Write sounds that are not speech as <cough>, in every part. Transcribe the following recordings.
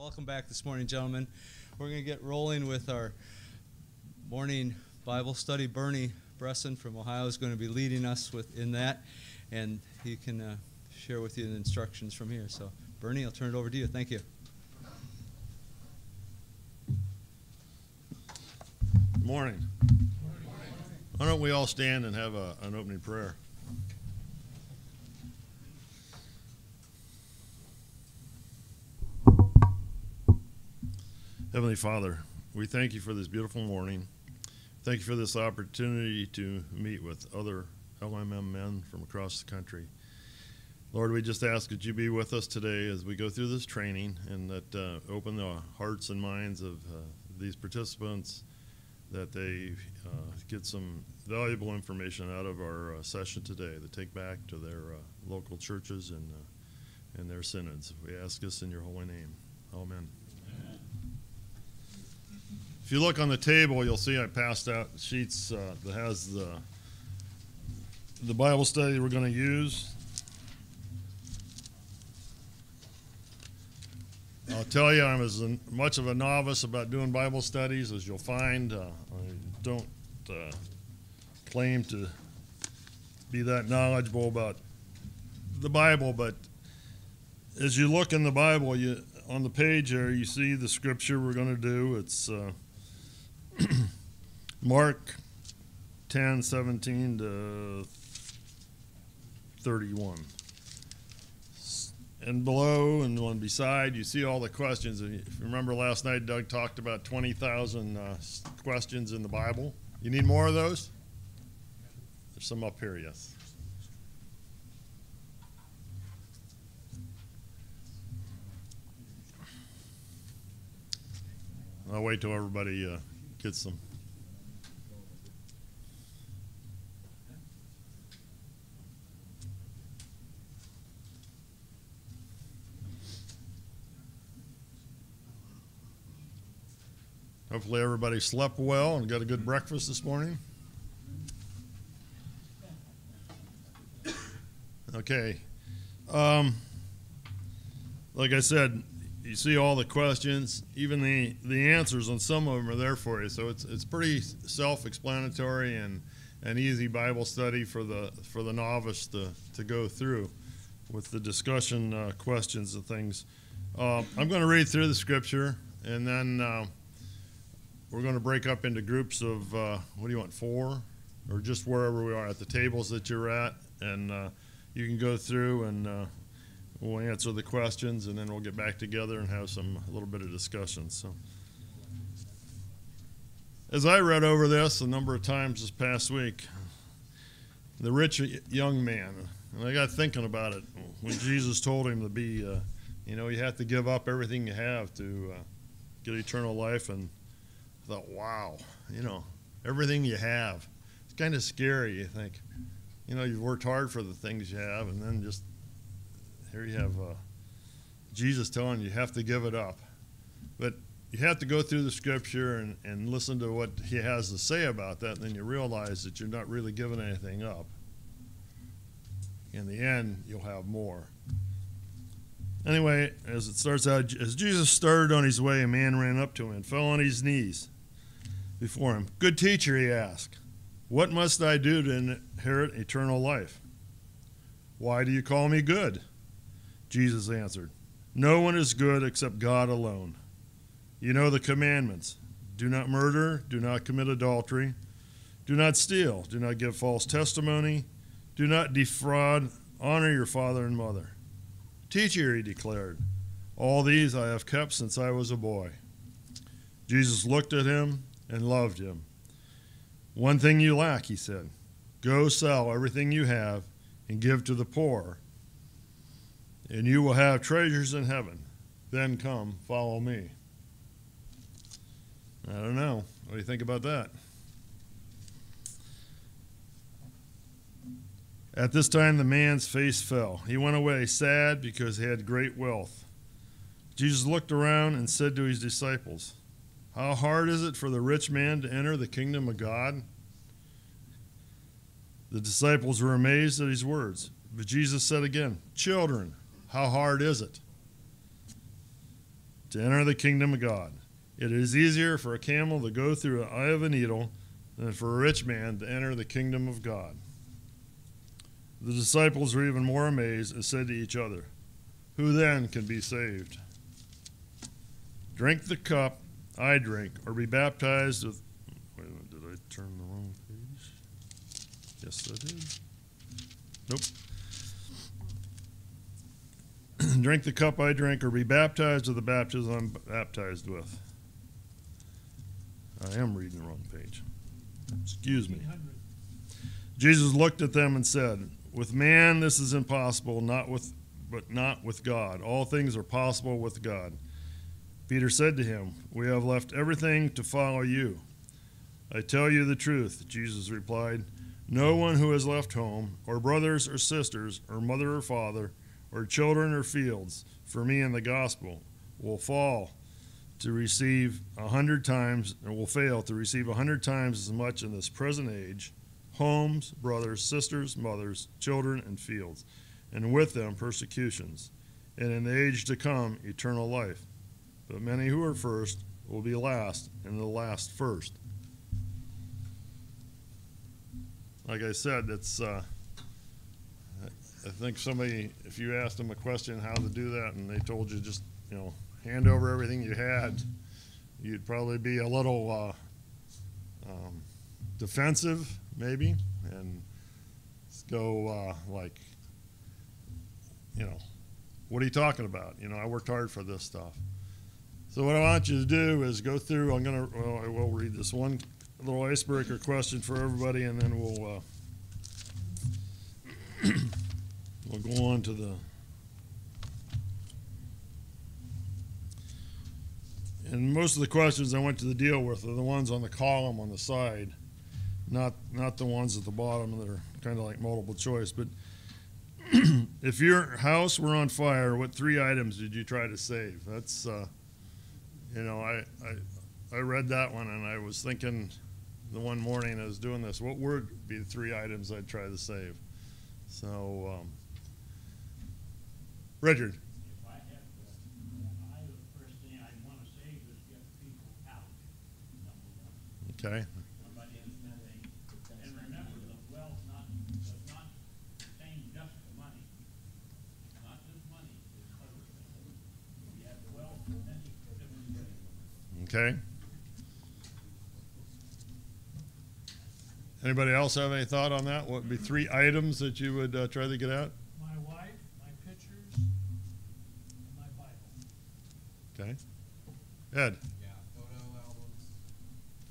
welcome back this morning, gentlemen. We're going to get rolling with our morning Bible study. Bernie Bresson from Ohio is going to be leading us with in that, and he can uh, share with you the instructions from here. So, Bernie, I'll turn it over to you. Thank you. Good morning. Why don't we all stand and have a, an opening prayer? Heavenly Father, we thank you for this beautiful morning. Thank you for this opportunity to meet with other LMM men from across the country. Lord, we just ask that you be with us today as we go through this training and that uh, open the hearts and minds of uh, these participants, that they uh, get some valuable information out of our uh, session today to take back to their uh, local churches and, uh, and their synods. We ask this in your holy name. Amen. If you look on the table, you'll see I passed out sheets uh, that has the the Bible study we're going to use. I'll tell you, I'm as much of a novice about doing Bible studies as you'll find. Uh, I don't uh, claim to be that knowledgeable about the Bible, but as you look in the Bible, you on the page there, you see the scripture we're going to do. It's uh, <clears throat> Mark 10, 17 to 31. And below and one beside, you see all the questions. If you remember last night, Doug talked about 20,000 uh, questions in the Bible. You need more of those? There's some up here, yes. I'll wait till everybody uh, get some. Hopefully, everybody slept well and got a good breakfast this morning. Okay. Um, like I said, you see all the questions, even the the answers on some of them are there for you. So it's it's pretty self-explanatory and an easy Bible study for the for the novice to to go through with the discussion uh, questions and things. Uh, I'm going to read through the scripture and then uh, we're going to break up into groups of uh, what do you want four or just wherever we are at the tables that you're at and uh, you can go through and uh, we'll answer the questions and then we'll get back together and have some a little bit of discussion. So, as I read over this a number of times this past week, the rich young man, and I got thinking about it when Jesus told him to be, uh, you know, you have to give up everything you have to uh, get eternal life, and I thought, wow, you know, everything you have. It's kind of scary. You think, you know, you've worked hard for the things you have, and then just here you have uh, Jesus telling you you have to give it up. But you have to go through the scripture and, and listen to what he has to say about that, and then you realize that you're not really giving anything up. In the end, you'll have more. Anyway, as it starts out, as Jesus started on his way, a man ran up to him and fell on his knees before him. Good teacher, he asked, what must I do to inherit eternal life? Why do you call me good? Jesus answered, No one is good except God alone. You know the commandments do not murder, do not commit adultery, do not steal, do not give false testimony, do not defraud, honor your father and mother. Teacher, he declared, all these I have kept since I was a boy. Jesus looked at him and loved him. One thing you lack, he said. Go sell everything you have and give to the poor and you will have treasures in heaven. Then come, follow me. I don't know. What do you think about that? At this time, the man's face fell. He went away sad because he had great wealth. Jesus looked around and said to his disciples, How hard is it for the rich man to enter the kingdom of God? The disciples were amazed at his words. But Jesus said again, Children, how hard is it? to enter the kingdom of God. It is easier for a camel to go through the eye of a needle than for a rich man to enter the kingdom of God. The disciples were even more amazed and said to each other, Who then can be saved? Drink the cup I drink, or be baptized with. Wait a minute, did I turn the wrong page? Yes, I did. Nope. <clears throat> drink the cup I drink, or be baptized with the baptism I'm baptized with. I am reading the wrong page. Excuse me. Jesus looked at them and said, With man this is impossible, not with but not with God. All things are possible with God. Peter said to him, We have left everything to follow you. I tell you the truth, Jesus replied. No one who has left home, or brothers or sisters, or mother or father, or children or fields, for me and the gospel, will fall to receive a hundred times, and will fail to receive a hundred times as much in this present age homes, brothers, sisters, mothers, children, and fields, and with them persecutions, and in the age to come eternal life. But many who are first will be last, and the last first. Like I said, it's. Uh, I think somebody, if you asked them a question how to do that, and they told you just, you know, hand over everything you had, you'd probably be a little uh, um, defensive, maybe, and go uh, like, you know, what are you talking about? You know, I worked hard for this stuff. So what I want you to do is go through. I'm gonna. Well, I will read this one little icebreaker question for everybody, and then we'll uh, <clears throat> we'll go on to the. And most of the questions I went to the deal with are the ones on the column on the side, not not the ones at the bottom that are kind of like multiple choice. But <clears throat> if your house were on fire, what three items did you try to save? That's uh, you know, I, I, I read that one and I was thinking the one morning I was doing this, what would be the three items I'd try to save? So, um, Richard. If I had to, I, the first thing I'd wanna save is get people out, number one. Okay. Somebody in And remember, the wealth not, does not pertain just to money. Not just money, it's everything. You have wealth in many different ways. Okay. Anybody else have any thought on that? What would be three items that you would uh, try to get out? Okay. Ed. Yeah, photo albums,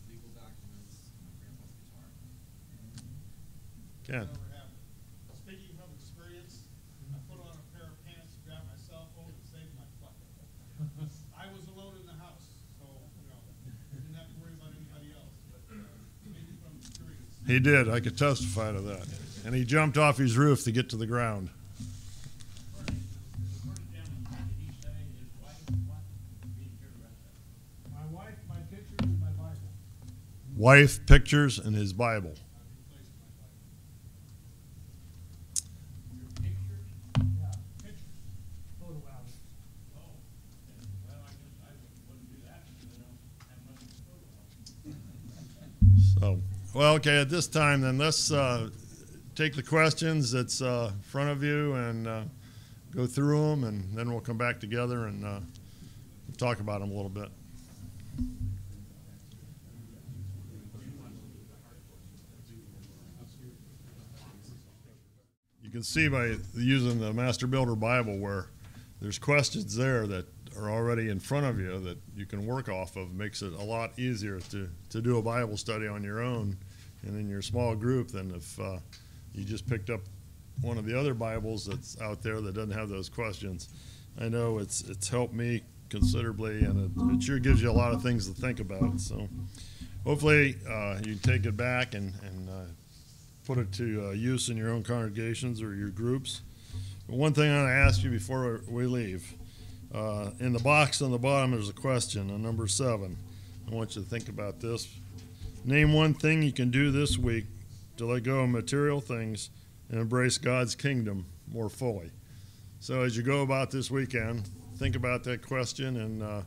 legal documents, my grandpa's guitar. Ken. Speaking from experience, I put on a pair of pants, grabbed my cell phone, and saved my butt. I was alone in the house, so, you know, didn't have to worry about anybody else, but, uh, speaking from experience. He did. I could testify to that. And he jumped off his roof to get to the ground. Don't have his Bible. So, well, okay, at this time, then let's uh, take the questions that's uh, in front of you and uh, go through them, and then we'll come back together and uh, talk about them a little bit. You can see by using the Master Builder Bible where there's questions there that are already in front of you that you can work off of. Makes it a lot easier to, to do a Bible study on your own and in your small group than if uh, you just picked up one of the other Bibles that's out there that doesn't have those questions. I know it's it's helped me considerably, and it, it sure gives you a lot of things to think about. So hopefully uh, you take it back and, and uh, put it to uh, use in your own congregations or your groups. But one thing I want to ask you before we leave. Uh, in the box on the bottom, there's a question on number seven. I want you to think about this. Name one thing you can do this week to let go of material things and embrace God's kingdom more fully. So, as you go about this weekend, think about that question and, uh,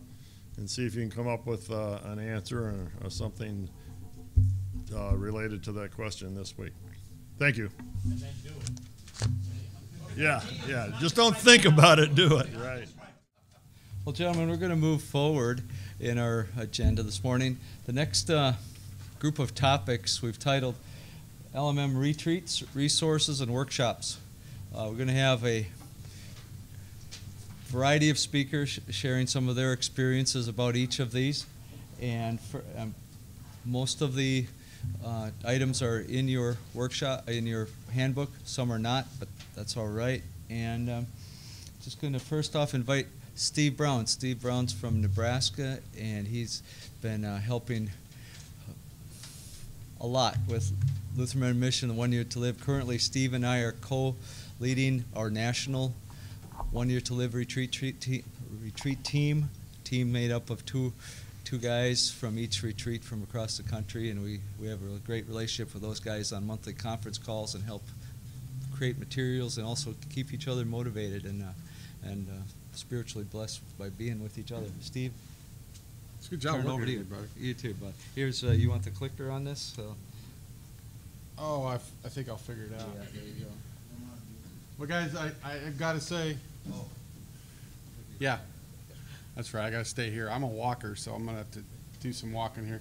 and see if you can come up with uh, an answer or, or something uh, related to that question this week. Thank you. And then do it. Yeah, yeah. Just don't think about it, do it. Right. Well, gentlemen, we're going to move forward in our agenda this morning. The next uh, group of topics we've titled LMM Retreats, Resources, and Workshops. Uh, we're going to have a variety of speakers sh- sharing some of their experiences about each of these. And for, um, most of the uh, items are in your workshop, in your handbook. Some are not, but that's all right. And um, just going to first off invite Steve Brown. Steve Brown's from Nebraska, and he's been uh, helping a lot with Lutheran Mission, the One Year to Live. Currently, Steve and I are co-leading our national One Year to Live retreat retreat team. Team made up of two two guys from each retreat from across the country, and we, we have a great relationship with those guys on monthly conference calls and help create materials and also keep each other motivated and uh, and uh, spiritually blessed by being with each other. Steve, It's a good job turn over to you, with brother. You too, bud. Here's uh, you want the clicker on this? So. Oh, I, f- I think I'll figure it out. Yeah, There you go. Well, guys, I, I, I've got to say, yeah, that's right. I got to stay here. I'm a walker, so I'm going to have to do some walking here.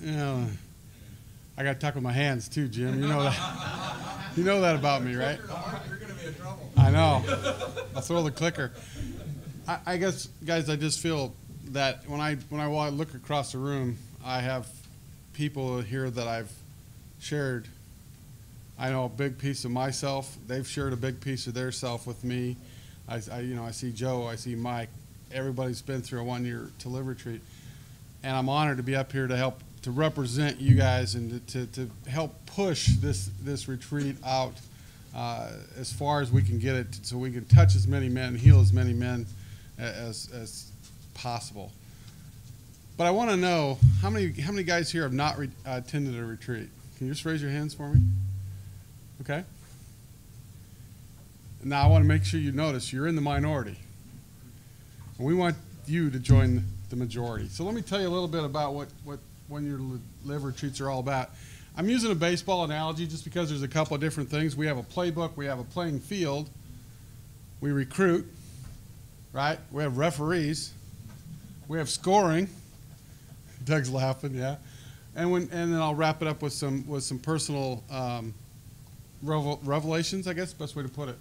Yeah, I got to talk with my hands too, Jim. You know that. you know that about me, right? You're gonna be in trouble. I know. I'll throw the clicker. I, I guess, guys, I just feel that when I when I look across the room, I have people here that I've shared. I know a big piece of myself. They've shared a big piece of their self with me. I, I you know, I see Joe. I see Mike. Everybody's been through a one-year to live retreat, and I'm honored to be up here to help to represent you guys and to, to, to help push this this retreat out uh, as far as we can get it, so we can touch as many men, heal as many men as as possible. But I want to know how many how many guys here have not re- attended a retreat? Can you just raise your hands for me? Okay. Now I want to make sure you notice you're in the minority, and we want you to join the majority. So let me tell you a little bit about what what when your liver treats are all about. I'm using a baseball analogy just because there's a couple of different things. We have a playbook, we have a playing field, we recruit, right? We have referees, we have scoring. <laughs> Doug's laughing, yeah. And when and then I'll wrap it up with some with some personal um, revel, revelations. I guess best way to put it.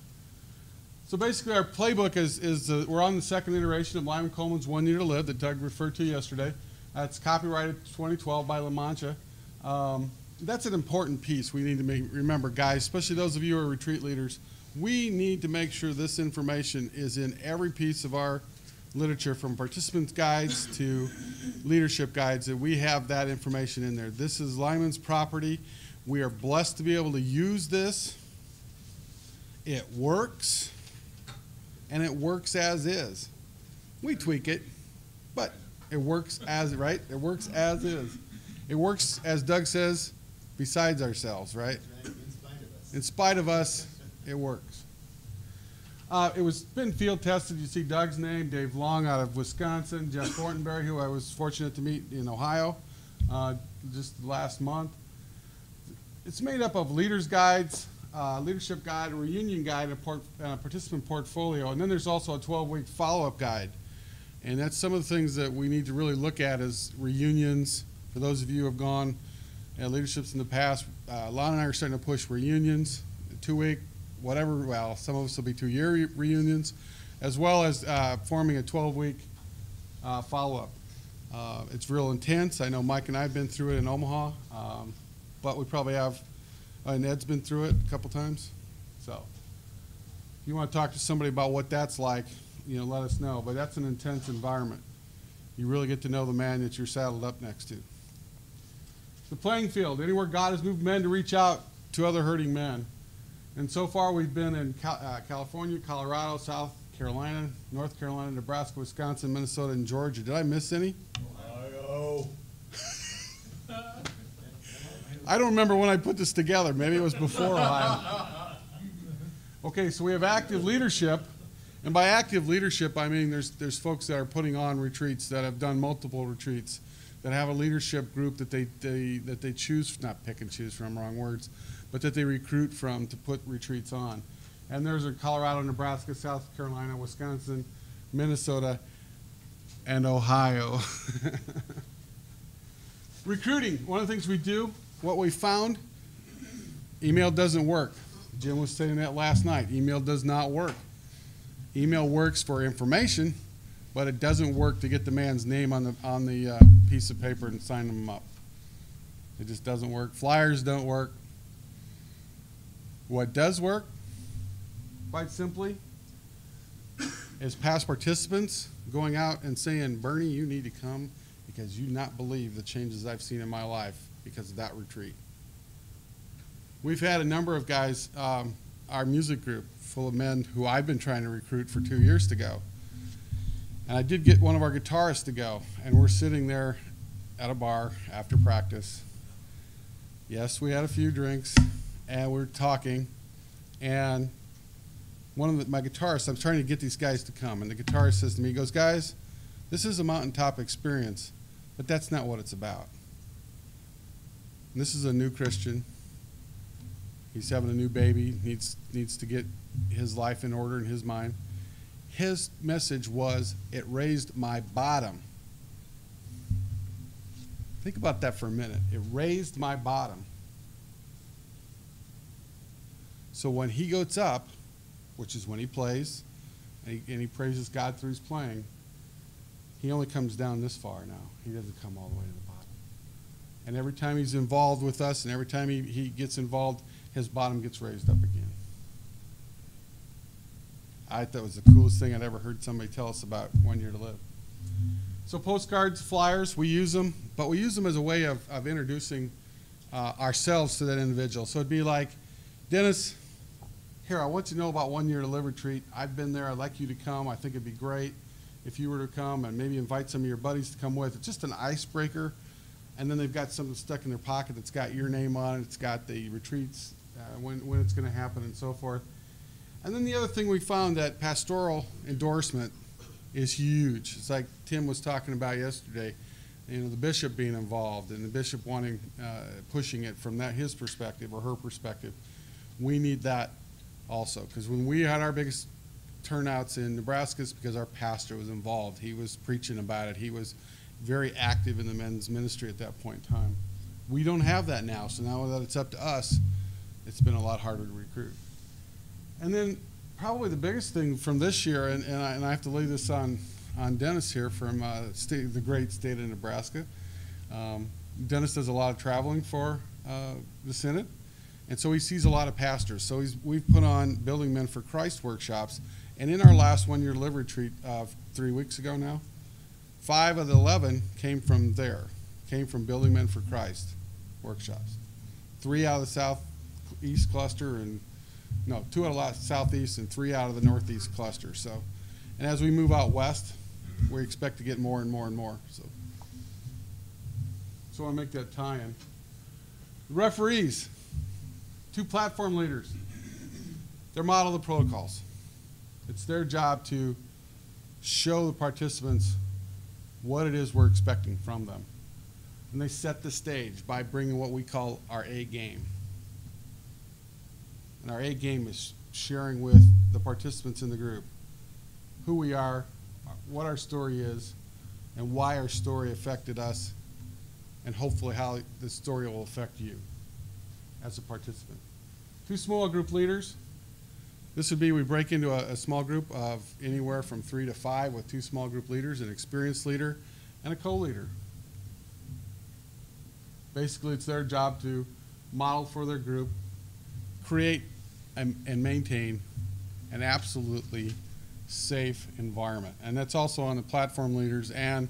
So basically, our playbook is is uh, we're on the second iteration of Lyman Coleman's One Year to Live that Doug referred to yesterday. That's copyrighted 2012 by La Mancha. Um, that's an important piece we need to make, remember, guys, especially those of you who are retreat leaders. We need to make sure this information is in every piece of our literature, from participants' guides to leadership guides, that we have that information in there. This is Lyman's property. We are blessed to be able to use this. It works, and it works as is. We tweak it, but it works as right. It works as is. It works as Doug says, besides ourselves, right? In spite of us, it works. Uh, it was been field tested. You see Doug's name, Dave Long out of Wisconsin, Jeff Fortenberry, who I was fortunate to meet in Ohio uh, just last month. It's made up of leaders guides, uh, leadership guide, a reunion guide, a, port, a participant portfolio, and then there's also a 12-week follow-up guide. And that's some of the things that we need to really look at as reunions. For those of you who have gone at leaderships in the past, uh, Lon and I are starting to push reunions, two-week, whatever. Well, some of us will be two-year re- reunions, as well as uh, forming a 12-week uh, follow-up. Uh, it's real intense. I know Mike and I have been through it in Omaha, um, but we probably have. Uh, Ned's been through it a couple times, so if you want to talk to somebody about what that's like, you know, let us know. But that's an intense environment. You really get to know the man that you're saddled up next to. The playing field, anywhere God has moved men to reach out to other hurting men. And so far, we've been in Cal- uh, California, Colorado, South Carolina, North Carolina, Nebraska, Wisconsin, Minnesota, and Georgia. Did I miss any? <laughs> I don't remember when I put this together. Maybe it was before Ohio. Okay, so we have active leadership, And by active leadership, I mean there's there's folks that are putting on retreats that have done multiple retreats, that have a leadership group that they, they that they choose not pick and choose from wrong words, but that they recruit from to put retreats on. And there's a Colorado, Nebraska, South Carolina, Wisconsin, Minnesota, and Ohio. <laughs> Recruiting, one of the things we do, what we found, email doesn't work. Jim was saying that last night. Email does not work. Email works for information, but it doesn't work to get the man's name on the on the uh, piece of paper and sign them up. It just doesn't work. Flyers don't work. What does work, quite simply, is past participants going out and saying, Bernie, you need to come because you not believe the changes I've seen in my life because of that retreat. We've had a number of guys, um, our music group, full of men who I've been trying to recruit for two years to go. And I did get one of our guitarists to go, and we're sitting there at a bar after practice. Yes, we had a few drinks, and we're talking, and one of the, my guitarists, I'm trying to get these guys to come, and the guitarist says to me, he goes, guys, this is a mountaintop experience, but that's not what it's about. This is a new Christian. He's having a new baby, needs, needs to get his life in order in his mind. His message was, It raised my bottom. Think about that for a minute. It raised my bottom. So when he goes up, which is when he plays, and he, and he praises God through his playing, he only comes down this far now. He doesn't come all the way to the. And every time he's involved with us, and every time he, he gets involved, his bottom gets raised up again. I thought it was the coolest thing I'd ever heard somebody tell us about One Year to Live. So postcards, flyers, we use them, but we use them as a way of, of introducing uh, ourselves to that individual. So it'd be like, Dennis, here, I want you to know about One Year to Live retreat. I've been there. I'd like you to come. I think it'd be great if you were to come and maybe invite some of your buddies to come with. It's just an icebreaker. And then they've got something stuck in their pocket that's got your name on it. It's got the retreats, uh, when, when it's going to happen, and so forth. And then the other thing we found that pastoral endorsement is huge. It's like Tim was talking about yesterday, you know, the bishop being involved and the bishop wanting, uh, pushing it from that his perspective or her perspective. We need that also because when we had our biggest turnouts in Nebraska, it's because our pastor was involved. He was preaching about it. He was very active in the men's ministry at that point in time. We don't have that now, so now that it's up to us, it's been a lot harder to recruit. And then probably the biggest thing from this year, and, and, I, and I have to lay this on, on Dennis here from uh, state, the great state of Nebraska. Um, Dennis does a lot of traveling for uh, the Synod, and so he sees a lot of pastors. So he's, we've put on Building Men for Christ workshops, and in our last one-year live retreat uh, three weeks ago now, five of the 11 came from there, came from Building Men for Christ workshops. Three out of the southeast cluster and no, two out of the southeast and three out of the northeast cluster. So, and as we move out west, we expect to get more and more and more. So, so I make that tie-in. Referees, two platform leaders. They're model the protocols. It's their job to show the participants what it is we're expecting from them. And they set the stage by bringing what we call our A game. And our A game is sharing with the participants in the group who we are, what our story is, and why our story affected us, and hopefully how the story will affect you as a participant. Two small group leaders. This would be we break into a, a small group of anywhere from three to five with two small group leaders, an experienced leader, and a co leader. Basically, it's their job to model for their group, create and, and maintain an absolutely safe environment. And that's also on the platform leaders and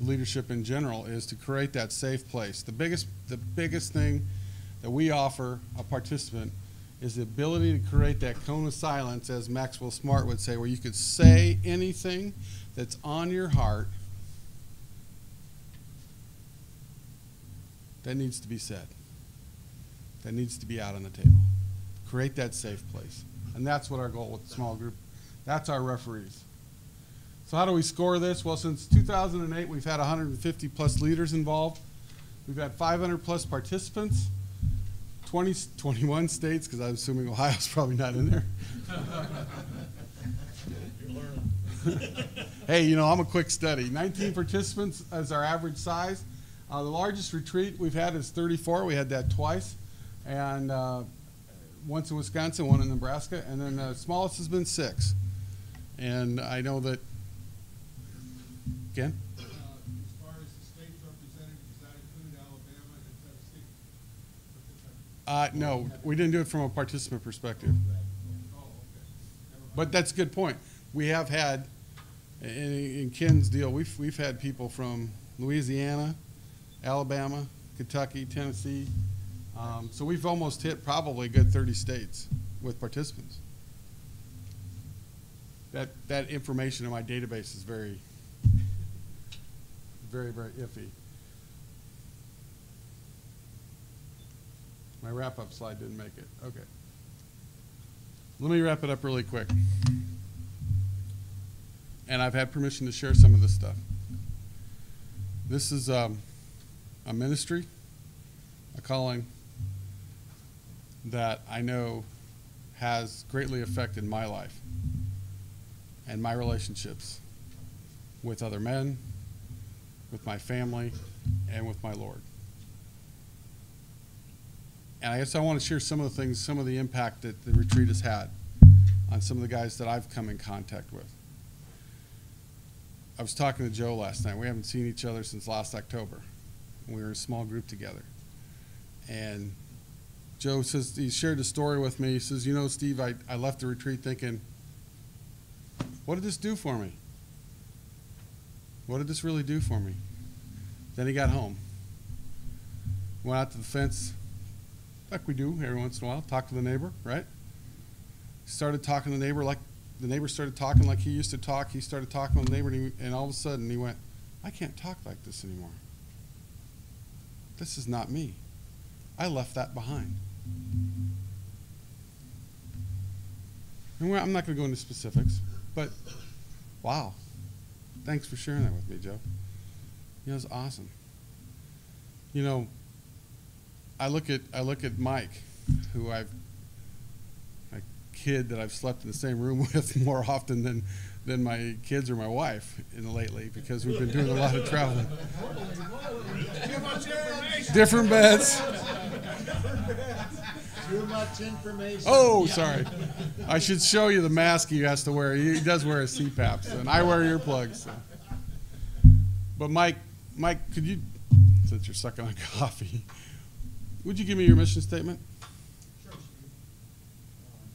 leadership in general is to create that safe place. The biggest, the biggest thing that we offer a participant is the ability to create that cone of silence, as Maxwell Smart would say, where you could say anything that's on your heart that needs to be said, that needs to be out on the table. Create that safe place. And that's what our goal with the small group That's our referees. So how do we score this? Well, since 2008, we've had 150 plus leaders involved. We've had 500 plus participants, 20, 21 states, because I'm assuming Ohio's probably not in there. hey, you know, I'm a quick study. 19 participants is our average size. Uh, the largest retreat we've had is 34. We had that twice. And uh, once in Wisconsin, one in Nebraska. And then the smallest has been six. And I know that, again? Uh, as far as the states represented, does that include Alabama and Tennessee? Uh, no, we didn't do it from a participant perspective. But that's a good point. We have had, in, Ken's deal, we've, we've had people from Louisiana, Alabama, Kentucky, Tennessee. Um, so we've almost hit probably good 30 states with participants. That, that information in my database is very, very, very iffy. My wrap-up slide didn't make it. Okay. Let me wrap it up really quick. And I've had permission to share some of this stuff. This is um, a ministry, a calling that I know has greatly affected my life and my relationships with other men, with my family, and with my Lord. And I guess I want to share some of the things, some of the impact that the retreat has had on some of the guys that I've come in contact with. I was talking to Joe last night. We haven't seen each other since last October. We were in a small group together. And Joe says, he shared a story with me. He says, You know, Steve, I, I left the retreat thinking, what did this do for me? What did this really do for me? Then he got home. Went out to the fence, like we do every once in a while, talk to the neighbor, right? Started talking to the neighbor like the neighbor started talking like he used to talk. He started talking with the neighbor, and, he, and all of a sudden he went, I can't talk like this anymore. This is not me. I left that behind. And I'm not going to go into specifics, but wow. Thanks for sharing that with me, Joe. You know, it's awesome. You know, I look at I look at Mike, who I've a kid that I've slept in the same room <laughs> with more often than than my kids or my wife in lately because we've been doing a lot of traveling. Too much information. Different beds. Too much information. Oh, sorry. I should show you the mask he has to wear. He does wear a CPAP, so, and I wear earplugs. So. But Mike, Mike, could you, since you're sucking on <laughs> coffee, would you give me your mission statement? Sure, Steve. Um,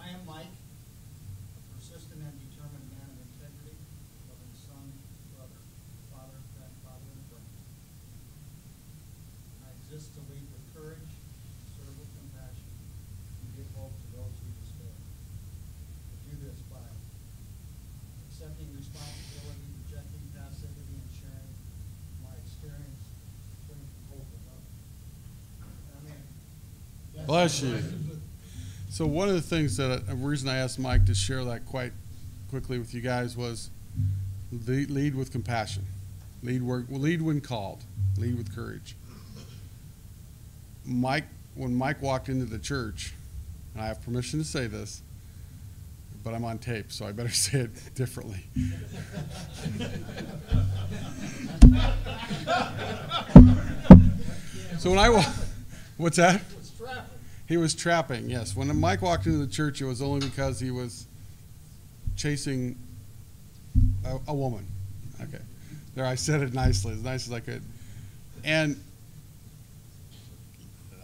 I am Mike, a persistent and determined man of integrity, loving son, brother, father, grandfather, and friend. I exist to lead with courage, serve with compassion, and give hope to those who despair. I do this by accepting responsibility, rejecting passivity, and sharing my experience, strength, and hope with others. Amen. Bless you. So one of the things that a reason I asked Mike to share that quite quickly with you guys was lead, lead with compassion, lead work, lead when called, lead with courage. Mike, when Mike walked into the church, and I have permission to say this, but I'm on tape, so I better <laughs> say it differently. <laughs> so when I what's that? He was trapping, yes. When Mike walked into the church, it was only because he was chasing a, a woman. Okay. There, I said it nicely, as nice as I could. And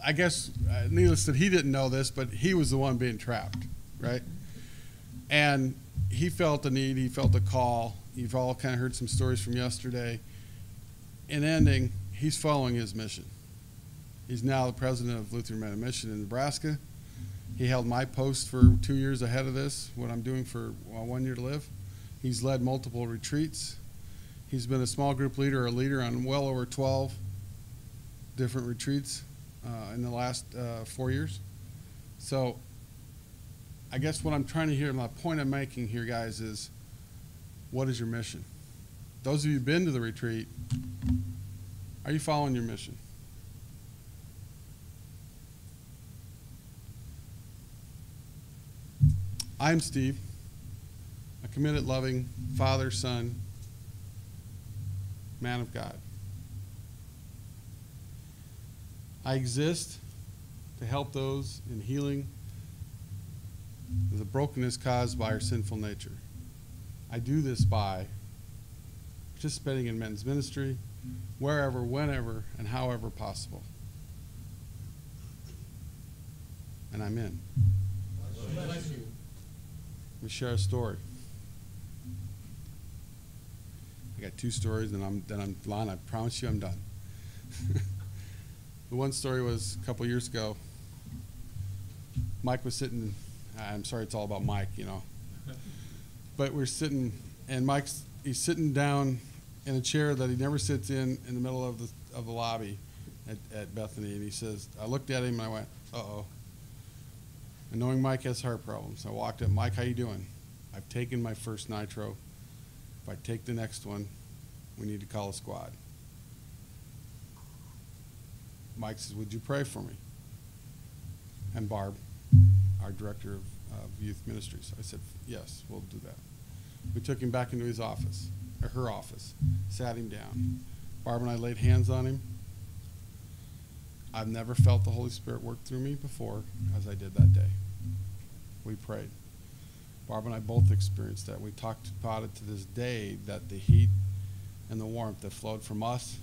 I guess, uh, needless that he didn't know this, but he was the one being trapped, right? And he felt the need, he felt the call. You've all kind of heard some stories from yesterday. In ending, he's following his mission. He's now the president of Lutheran Mission in Nebraska. He held my post for two years ahead of this, what I'm doing for one year to live. He's led multiple retreats. He's been a small group leader, a leader on well over 12 different retreats uh, in the last uh, four years. So I guess what I'm trying to hear, my point I'm making here, guys, is what is your mission? Those of you who've been to the retreat, are you following your mission? I'm Steve, a committed, loving father, son, man of God. I exist to help those in healing the brokenness caused by our sinful nature. I do this by participating in men's ministry wherever, whenever, and however possible. And I'm in. Let me share a story. I got two stories, and I'm then I'm Lon. I promise you, I'm done. <laughs> the one story was a couple years ago. Mike was sitting. I'm sorry, it's all about Mike, you know. But we're sitting, and Mike's he's sitting down in a chair that he never sits in in the middle of the of the lobby at, at Bethany, and he says, I looked at him and I went, uh oh. And knowing Mike has heart problems, I walked up, Mike, how you doing? I've taken my first nitro. If I take the next one, we need to call a squad. Mike says, Would you pray for me? And Barb, our director of, of youth ministries. I said, Yes, we'll do that. We took him back into his office, or her office, sat him down. Barb and I laid hands on him. I've never felt the Holy Spirit work through me before as I did that day. We prayed. Barb and I both experienced that. We talked about it to this day that the heat and the warmth that flowed from us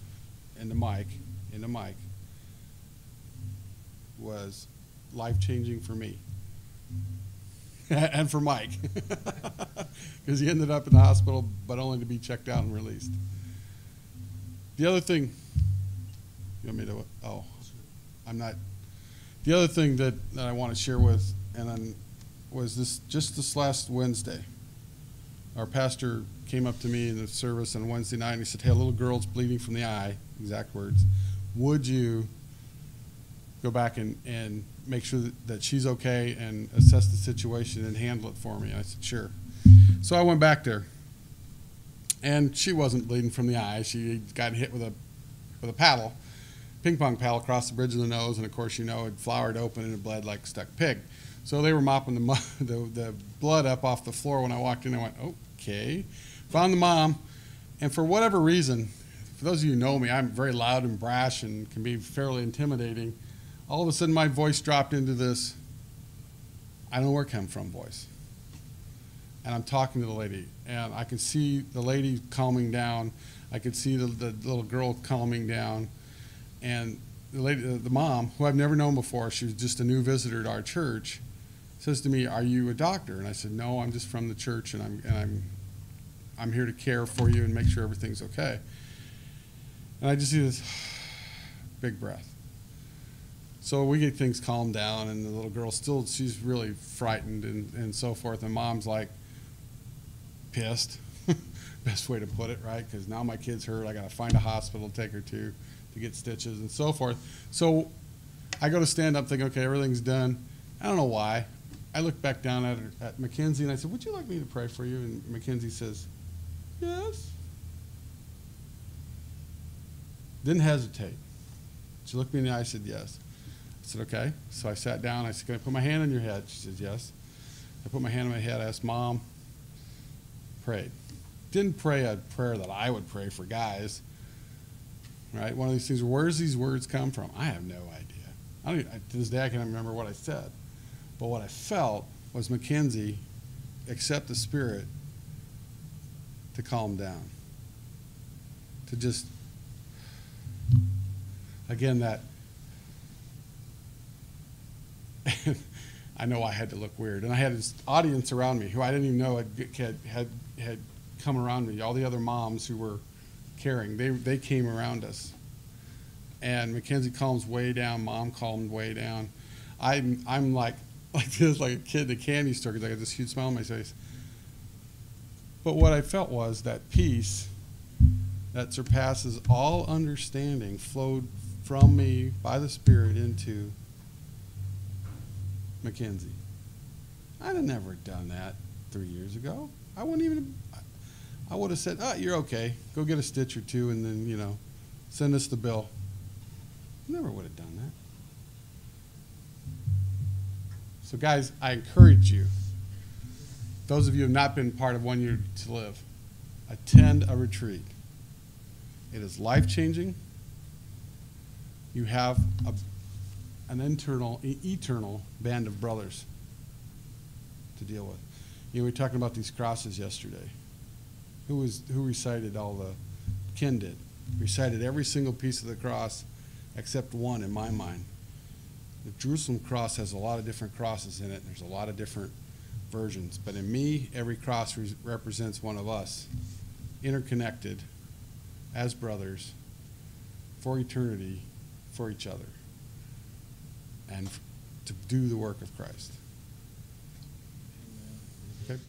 into Mike, into Mike, was life changing for me <laughs> and for Mike <laughs> because he ended up in the hospital, but only to be checked out and released. The other thing, you want me to? Oh, I'm not. The other thing that, that I want to share with, and then was this just this last Wednesday. Our pastor came up to me in the service on Wednesday night and he said, Hey, a little girl's bleeding from the eye, exact words. Would you go back and, and make sure that, that she's okay and assess the situation and handle it for me? And I said, Sure. So I went back there. And she wasn't bleeding from the eye. She got hit with a with a paddle, ping pong paddle across the bridge of the nose, and of course, you know, it flowered open and it bled like stuck pig. So they were mopping the, <laughs> the, the blood up off the floor when I walked in. I went, okay. Found the mom, and for whatever reason, for those of you who know me, I'm very loud and brash and can be fairly intimidating. All of a sudden, my voice dropped into this I don't know where it came from voice. And I'm talking to the lady, and I can see the lady calming down. I could see the, the little girl calming down. And the lady, the mom, who I've never known before, she was just a new visitor to our church, says to me, "Are you a doctor?" And I said, "No, I'm just from the church, and I'm and I'm I'm here to care for you and make sure everything's okay." And I just see this <sighs> big breath. So we get things calmed down, and the little girl still she's really frightened and and so forth. And mom's like pissed, <laughs> best way to put it, right? Because now my kid's hurt. I got to find a hospital to take her to to get stitches and so forth. So I go to stand up, think, okay, everything's done. I don't know why. I look back down at, her, at Mackenzie and I said, Would you like me to pray for you? And Mackenzie says, Yes. Didn't hesitate. She looked me in the eye and said, Yes. I said, Okay. So I sat down. I said, Can I put my hand on your head? She said, Yes. I put my hand on my head. I asked, Mom, prayed. Didn't pray a prayer that I would pray for guys, right? One of these things, where does these words come from? I have no idea. I don't even, to this day, I can't remember what I said. But what I felt was Mackenzie accept the Spirit to calm down. To just, again, that. <laughs> I know I had to look weird, and I had this audience around me who I didn't even know had had had, had come around me. All the other moms who were caring, they they came around us, and Mackenzie calms way down. Mom calmed way down. I'm I'm like <laughs> like this, like a kid in a candy store because I got this huge smile on my face. But what I felt was that peace that surpasses all understanding flowed from me by the Spirit into Mackenzie. I'd have never done that three years ago. I wouldn't even. I would have said, "Oh, you're okay. Go get a stitch or two, and then you know, send us the bill." Never would have done that. So, guys, I encourage you. Those of you who have not been part of One Year to Live, attend a retreat. It is life changing. You have a, an internal, eternal band of brothers to deal with. You know, we were talking about these crosses yesterday. Who was who recited all the? Ken did. Recited every single piece of the cross, except one in my mind. The Jerusalem cross has a lot of different crosses in it. And there's a lot of different versions, but in me, every cross re- represents one of us, interconnected as brothers for eternity, for each other, and to do the work of Christ. Okay.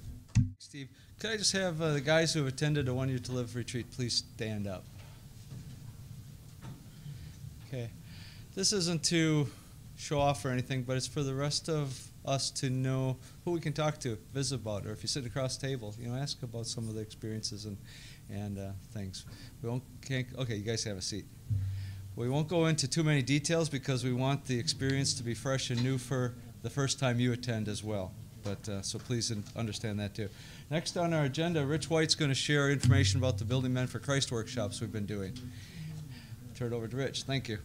Steve, could I just have uh, the guys who have attended a One Year to Live retreat please stand up? Okay. This isn't to show off or anything, but it's for the rest of us to know who we can talk to, visit about, or if you sit across the table, you know, ask about some of the experiences and, and uh, things. We won't, can't, okay, you guys have a seat. We won't go into too many details because we want the experience to be fresh and new for the first time you attend as well. But uh, so please understand that too. Next on our agenda, Rich White's going to share information about the Building Men for Christ workshops we've been doing. Turn it over to Rich. Thank you.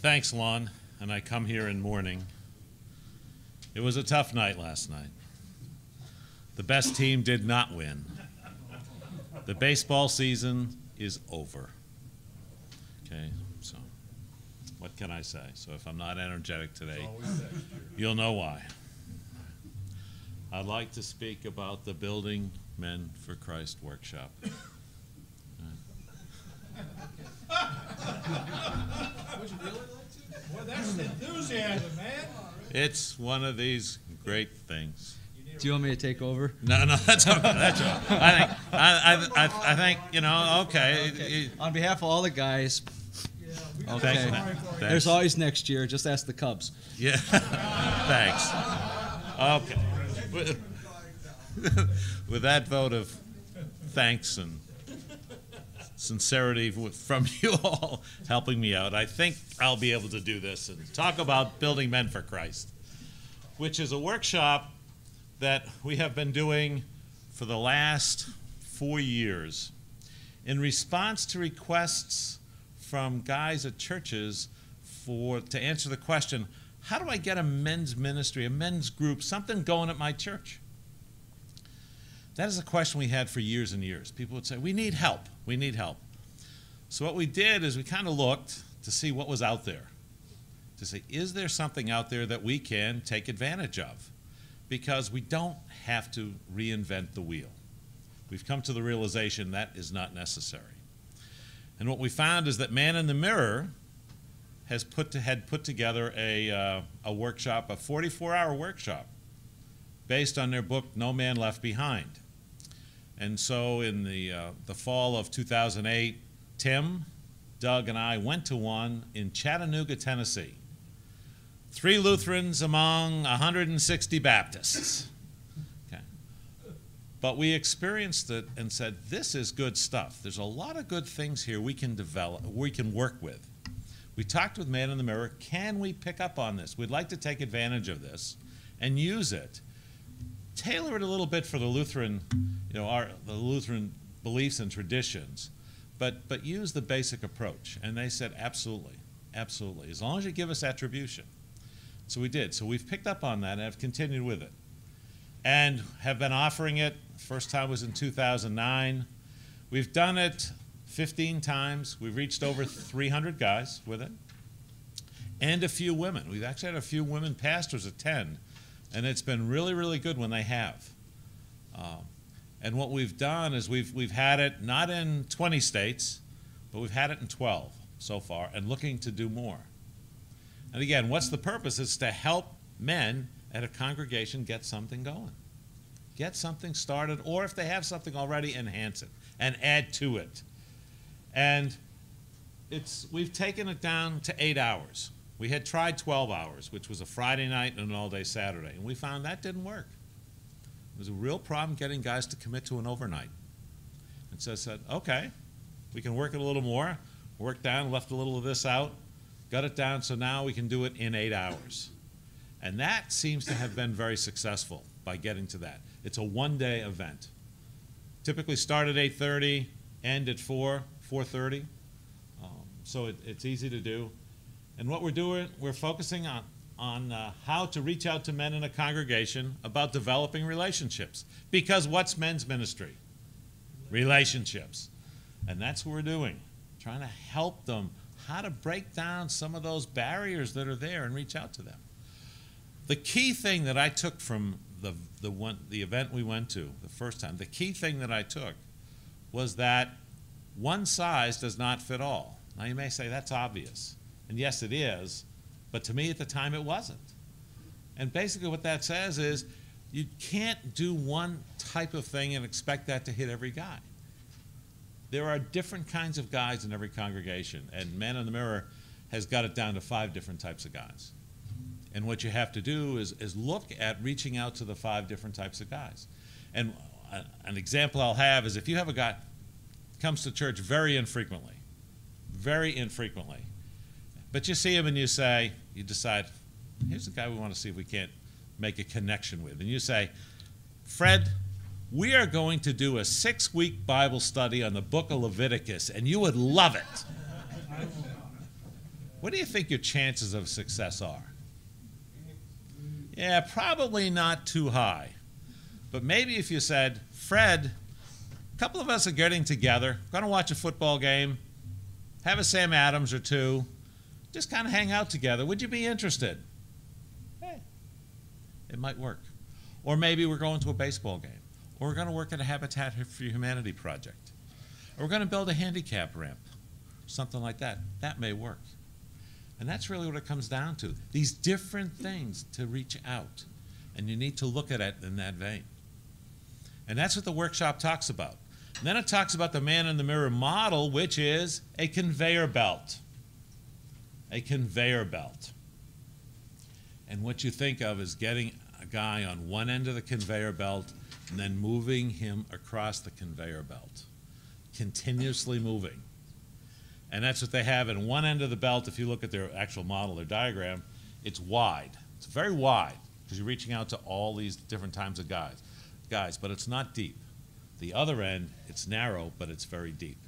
Thanks, Lon. And I come here in mourning. It was a tough night last night. The best team did not win. The baseball season is over. Okay, what can I say? So if I'm not energetic today, you'll know why. I'd like to speak about the Building Men for Christ workshop. Would you really like to? Boy, that's enthusiasm, man. It's one of these great things. Do you want me to take over? No, no, <laughs> that's okay. That's okay. I think, I, I, I, I think, you know, okay. it- On behalf of all the guys, Yeah, we Okay. Thanks, there's always next year. Just ask the Cubs. Yeah. <laughs> Thanks. Okay. With, <laughs> with that vote of thanks and sincerity from <laughs> you all helping me out, I think I'll be able to do this and talk about building men for Christ, which is a workshop that we have been doing for the last four years in response to requests from guys at churches for to answer the question how do I get a men's ministry, a men's group, something going at my church? That is a question we had for years and years. People would say, We need help. We need help. So, what we did is we kind of looked to see what was out there, to say, Is there something out there that we can take advantage of? Because we don't have to reinvent the wheel. We've come to the realization that is not necessary. And what we found is that Man in the Mirror has put to, had put together a, uh, a workshop, a 44 hour workshop, based on their book No Man Left Behind. And so in the, uh, the fall of 2008, Tim, Doug, and I went to one in Chattanooga, Tennessee. Three Lutherans among 160 Baptists. But we experienced it and said, this is good stuff. There's a lot of good things here we can develop, we can work with. We talked with Man in the Mirror. Can we pick up on this? We'd like to take advantage of this and use it. Tailor it a little bit for the Lutheran, you know, our the Lutheran beliefs and traditions, but but use the basic approach. And they said, absolutely, absolutely. As long as you give us attribution. So we did. So we've picked up on that and have continued with it. And have been offering it. First time was in 2009. We've done it 15 times. We've reached over 300 guys with it. And a few women. We've actually had a few women pastors attend. And it's been really, really good when they have. Um, and what we've done is we've, we've had it not in 20 states, but we've had it in 12 so far and looking to do more. And again, what's the purpose? It's to help men at a congregation get something going, get something started, or if they have something already, enhance it and add to it. And it's we've taken it down to eight hours. We had tried 12 hours, which was a Friday night and an all-day Saturday, and we found that didn't work. It was a real problem getting guys to commit to an overnight. And so I said, okay, we can work it a little more. Worked down, left a little of this out, got it down, so now we can do it in eight hours. And that seems to have been very successful by getting to that. It's a one-day event. Typically start at 8:30, end at 4, 4:30. Um, so it, it's easy to do. And what we're doing, we're focusing on on uh, how to reach out to men in a congregation about developing relationships. Because what's men's ministry? Relationships. And that's what we're doing, trying to help them how to break down some of those barriers that are there and reach out to them. The key thing that I took from the, the, one, the event we went to the first time, the key thing that I took was that one size does not fit all. Now you may say that's obvious. And yes, it is. But to me at the time, it wasn't. And basically, what that says is you can't do one type of thing and expect that to hit every guy. There are different kinds of guys in every congregation, and Man in the Mirror has got it down to five different types of guys. And what you have to do is, is look at reaching out to the five different types of guys. And uh, an example I'll have is if you have a guy comes to church very infrequently, very infrequently, but you see him and you say, you decide, here's a guy we want to see if we can't make a connection with. And you say, Fred, we are going to do a six week Bible study on the book of Leviticus, and you would love it. What do you think your chances of success are? Yeah, probably not too high. But maybe if you said, Fred, a couple of us are getting together, going to watch a football game, have a Sam Adams or two, just kind of hang out together. Would you be interested? Hey, it might work. Or maybe we're going to a baseball game. Or we're going to work at a Habitat for Humanity project. Or we're going to build a handicap ramp. Something like that. That may work. And that's really what it comes down to. These different things to reach out. And you need to look at it in that vein. And that's what the workshop talks about. And then it talks about the man in the mirror model, which is a conveyor belt a conveyor belt. And what you think of is getting a guy on one end of the conveyor belt and then moving him across the conveyor belt, continuously moving. And that's what they have. in one end of the belt, if you look at their actual model, their diagram, it's wide. It's very wide because you're reaching out to all these different types of guys, guys, but it's not deep. The other end, it's narrow, but it's very deep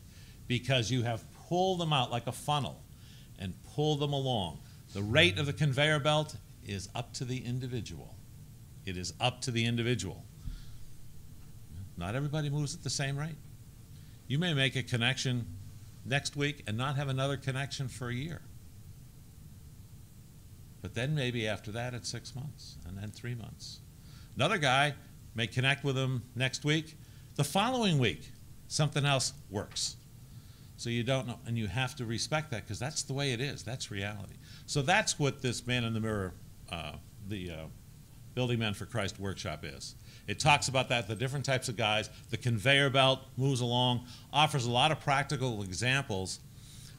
because you have pulled them out like a funnel and pull them along. The rate of the conveyor belt is up to the individual. It is up to the individual. Not everybody moves at the same rate. You may make a connection next week and not have another connection for a year. But then maybe after that it's six months and then three months. Another guy may connect with him next week. The following week, something else works. So you don't know, and you have to respect that because that's the way it is. That's reality. So that's what this Man in the Mirror, uh, the uh, Building Men for Christ workshop is. It talks about that, the different types of guys. The conveyor belt moves along, offers a lot of practical examples.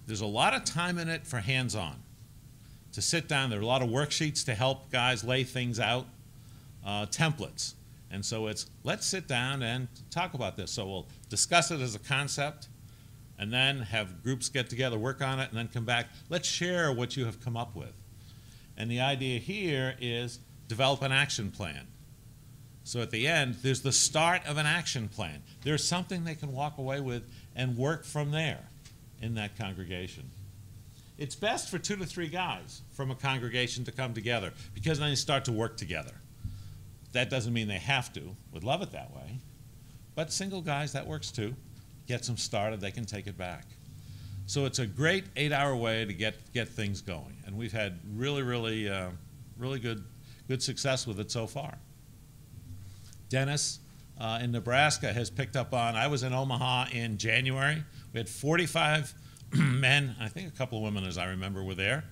There's a lot of time in it for hands on. To sit down, there are a lot of worksheets to help guys lay things out, uh, templates. And so it's let's sit down and talk about this. So we'll discuss it as a concept and then have groups get together, work on it, and then come back. Let's share what you have come up with. And the idea here is develop an action plan. So at the end, there's the start of an action plan. There's something they can walk away with and work from there in that congregation. It's best for two to three guys from a congregation to come together because then they start to work together. That doesn't mean they have to. Would love it that way. But single guys, that works too gets them started, they can take it back. So it's a great eight-hour way to get, get things going, and we've had really, really, uh, really good, good success with it so far. Dennis uh, in Nebraska has picked up on. I was in Omaha in January. We had 45 <clears throat> men, I think a couple of women, as I remember, were there,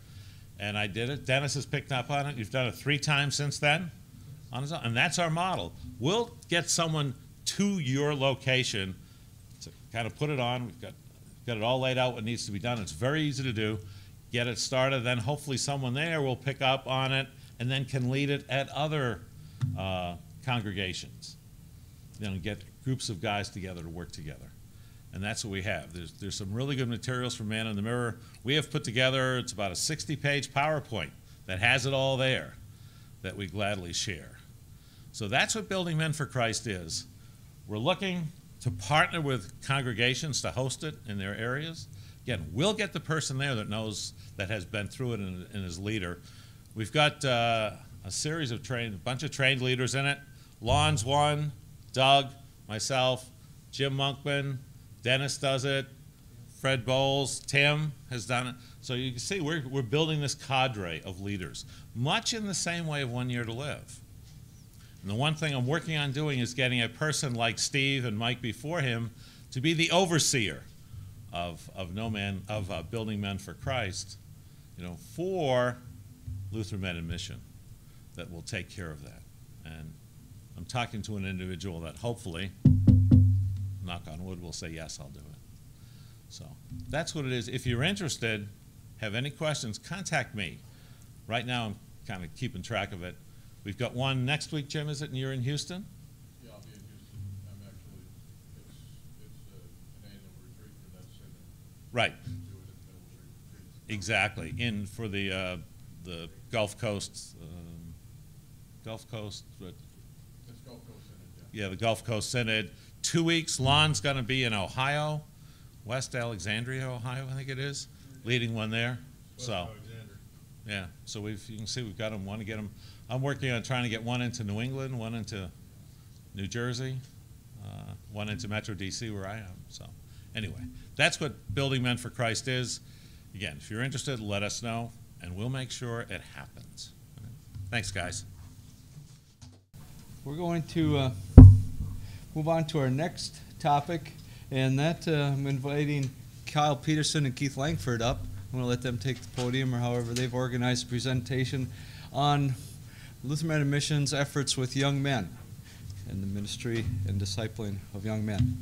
and I did it. Dennis has picked up on it. You've done it three times since then, and that's our model. We'll get someone to your location to kind of put it on. We've got got it all laid out what needs to be done. It's very easy to do. Get it started, then hopefully someone there will pick up on it and then can lead it at other uh, congregations. You know, get groups of guys together to work together. And that's what we have. There's, there's some really good materials from Man in the Mirror. We have put together, it's about a 60 page PowerPoint that has it all there that we gladly share. So that's what Building Men for Christ is. We're looking to partner with congregations to host it in their areas. Again, we'll get the person there that knows, that has been through it and, and is leader. We've got uh, a series of trained, a bunch of trained leaders in it. Lon's one, Doug, myself, Jim Monkman, Dennis does it, Fred Bowles, Tim has done it. So you can see we're, we're building this cadre of leaders, much in the same way of One Year to Live. And the one thing I'm working on doing is getting a person like Steve and Mike before him to be the overseer of, of no man of uh, building men for Christ, you know, for Lutheran Men in Mission that will take care of that. And I'm talking to an individual that hopefully, knock on wood, will say yes, I'll do it. So that's what it is. If you're interested, have any questions, contact me. Right now, I'm kind of keeping track of it. We've got one next week, Jim, is it? And you're in Houston? Yeah, I'll be in Houston. I'm actually, it's, it's an annual retreat for that center. Right. Do it at the middle retreat. Exactly, in for the, uh, the Gulf Coast, um, Gulf Coast, Gulf Coast Center, yeah. yeah, the Gulf Coast Synod. Two weeks, Lon's gonna be in Ohio, West Alexandria, Ohio, I think it is, leading one there, so. Yeah, so we've, you can see we've got them, want to get them, I'm working on trying to get one into New England, one into New Jersey, uh, one into Metro DC where I am, so. Anyway, that's what Building Men for Christ is. Again, if you're interested, let us know, and we'll make sure it happens. Thanks, guys. We're going to uh, move on to our next topic, and that uh, I'm inviting Kyle Peterson and Keith Langford up. I'm going to let them take the podium, or however they've organized a presentation on Lutheran Mission's efforts with young men and the ministry and discipling of young men.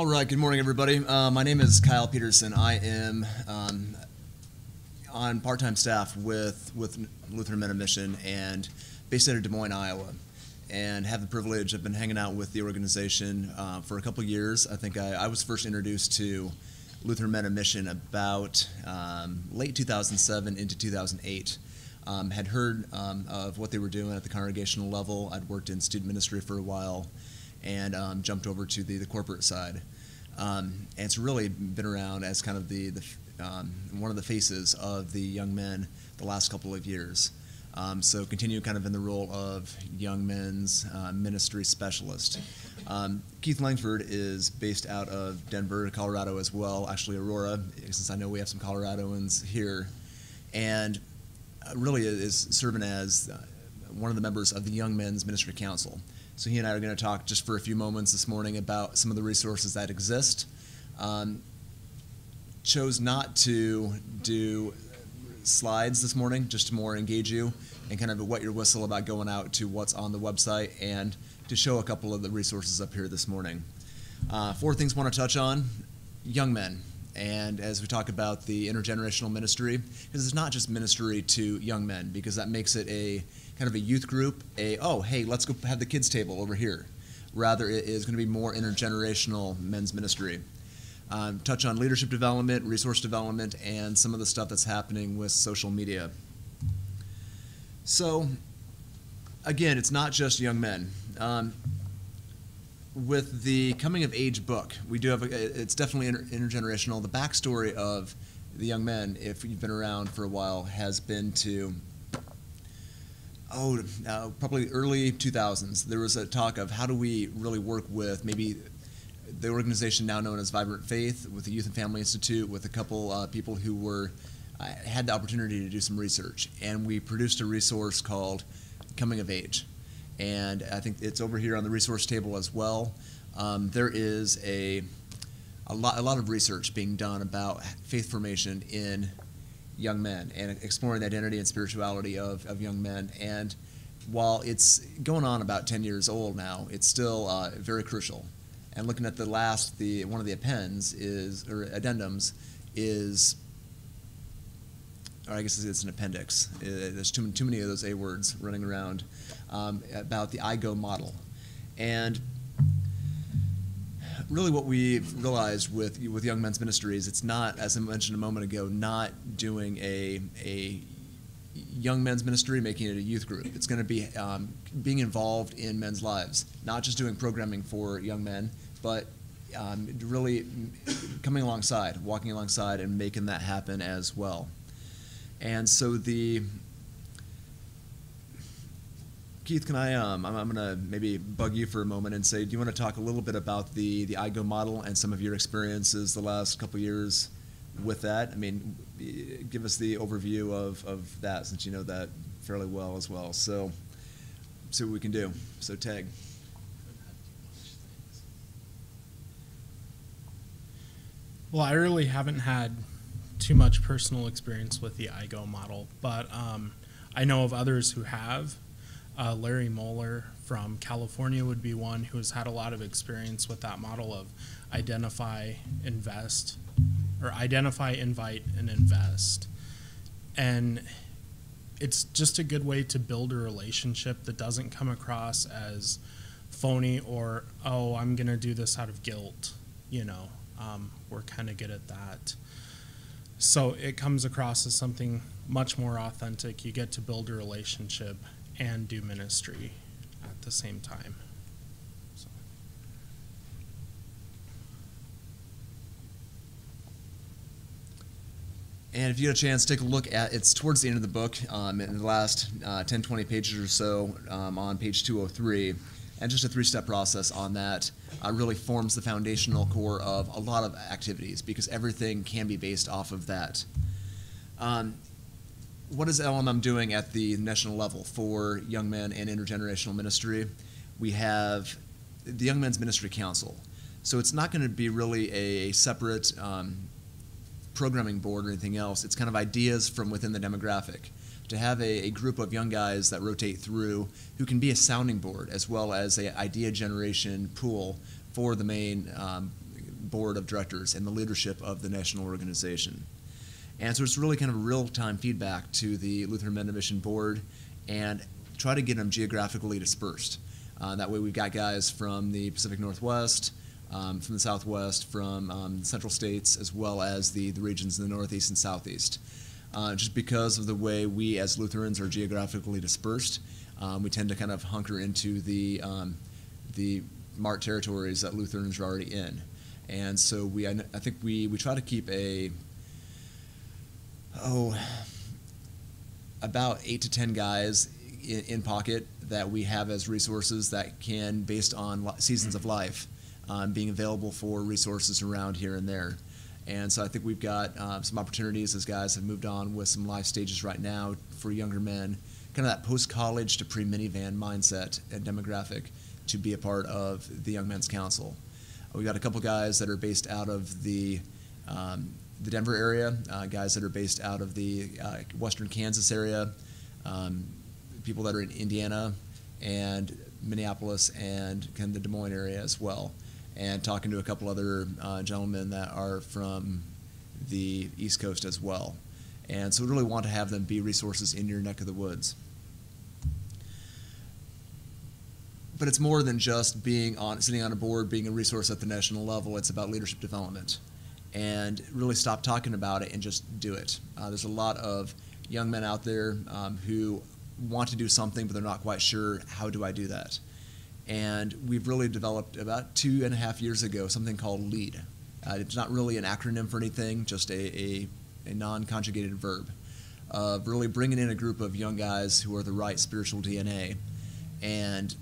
All right, good morning, everybody. Uh, my name is Kyle Peterson. I am um, on part-time staff with, with Lutheran of Mission and based out of Des Moines, Iowa, and have the privilege of been hanging out with the organization uh, for a couple years. I think I, I was first introduced to Lutheran of Mission about um, late 2007 into 2008. Um, had heard um, of what they were doing at the congregational level. I'd worked in student ministry for a while and um, jumped over to the, the corporate side. Um, and it's really been around as kind of the, the um, one of the faces of the young men the last couple of years. Um, so continue kind of in the role of young men's uh, ministry specialist. Um, Keith Langford is based out of Denver, Colorado as well, actually Aurora, since I know we have some Coloradoans here. And uh, really is serving as uh, one of the members of the Young Men's Ministry Council. So he and I are going to talk just for a few moments this morning about some of the resources that exist. Um, chose not to do slides this morning, just to more engage you and kind of wet your whistle about going out to what's on the website and to show a couple of the resources up here this morning. Uh, four things I want to touch on: young men, and as we talk about the intergenerational ministry, because it's not just ministry to young men, because that makes it a kind of a youth group, a, oh, hey, let's go have the kids' table over here. Rather, it is going to be more intergenerational men's ministry. Um, touch on leadership development, resource development, and some of the stuff that's happening with social media. So, again, it's not just young men. Um, with the coming of age book, we do have a, it's definitely inter- intergenerational. The backstory of the young men, if you've been around for a while, has been to oh, uh, probably early 2000s. There was a talk of how do we really work with maybe the organization now known as Vibrant Faith, with the Youth and Family Institute, with a couple uh, people who were uh, had the opportunity to do some research, and we produced a resource called Coming of Age, and I think it's over here on the resource table as well. um, there is a a lot, a lot of research being done about faith formation in young men and exploring the identity and spirituality of, of young men. And while it's going on about 10 years old now, it's still uh, very crucial. And looking at the last, the one of the appends is, or addendums, is, or I guess it's an appendix. Uh, there's too, too many of those A words running around um, about the IGO model. And really what we've realized with with Young Men's Ministries, it's not, as I mentioned a moment ago, not doing a a young men's ministry, making it a youth group. It's going to be um, being involved in men's lives, not just doing programming for young men, but um, really coming alongside, walking alongside, and making that happen as well. And so the Keith, can I? Um, I'm, I'm going to maybe bug you for a moment and say, do you want to talk a little bit about the the IGO model and some of your experiences the last couple years with that? I mean, give us the overview of, of that since you know that fairly well as well. So, see what we can do. So, tag. Well, I really haven't had too much personal experience with the IGO model, but um, I know of others who have. Uh, Larry Moeller from California would be one who has had a lot of experience with that model of identify, invest, or identify, invite, and invest. And it's just a good way to build a relationship that doesn't come across as phony or, oh, I'm going to do this out of guilt. You know, um, we're kind of good at that. So it comes across as something much more authentic. You get to build a relationship and do ministry at the same time. So. And if you get a chance, take a look at it's towards the end of the book, um, in the last uh, 10, 20 pages or so um, on page 203. And just a three step process on that uh, really forms the foundational core of a lot of activities because everything can be based off of that. Um, what is LMM doing at the national level for young men and intergenerational ministry? We have the Young Men's Ministry Council. So it's not going to be really a separate um, programming board or anything else. It's kind of ideas from within the demographic. To have a, a, group of young guys that rotate through who can be a sounding board as well as a idea generation pool for the main um, board of directors and the leadership of the national organization. And so it's really kind of real time feedback to the Lutheran Men Mission Board and try to get them geographically dispersed. Uh, that way, we've got guys from the Pacific Northwest, um, from the Southwest, from um, central states, as well as the, the regions in the Northeast and Southeast. Uh, just because of the way we as Lutherans are geographically dispersed, um, we tend to kind of hunker into the, um, the marked territories that Lutherans are already in. And so we, I, I think we, we try to keep a oh, about eight to ten guys in, in, pocket that we have as resources that can, based on seasons of life, um, being available for resources around here and there. And so I think we've got um, some opportunities as guys have moved on with some life stages right now for younger men, kind of that post college to pre minivan mindset and demographic to be a part of the Young Men's Council. We've got a couple guys that are based out of the um, the Denver area, uh, guys that are based out of the uh, western Kansas area, um, people that are in Indiana and Minneapolis and kind of the Des Moines area as well, and talking to a couple other uh, gentlemen that are from the East Coast as well. And so we really want to have them be resources in your neck of the woods. But it's more than just being on sitting on a board, being a resource at the national level. It's about leadership development and really stop talking about it and just do it. Uh, there's a lot of young men out there um, who want to do something, but they're not quite sure how do I do that. And we've really developed about two and a half years ago something called LEAD. Uh, it's not really an acronym for anything, just a, a, a non conjugated verb of really bringing in a group of young guys who are the right spiritual DNA and